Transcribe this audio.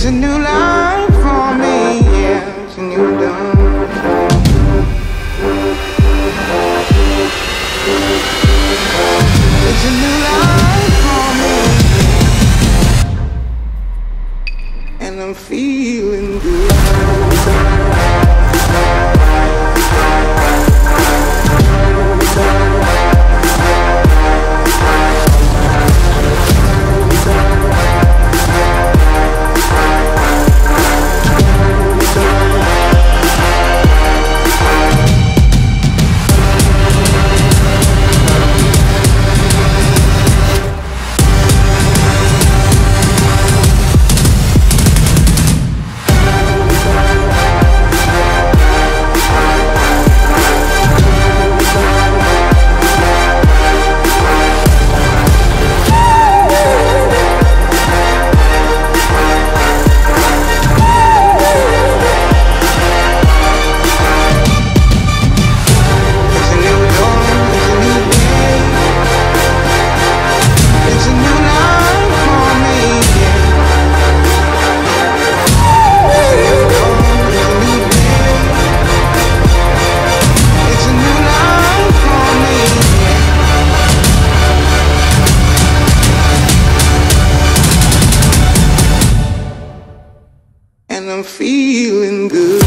It's a new life for me, yeah, it's a new dawn. It's a new life for me, and I'm feeling good. I'm feeling good.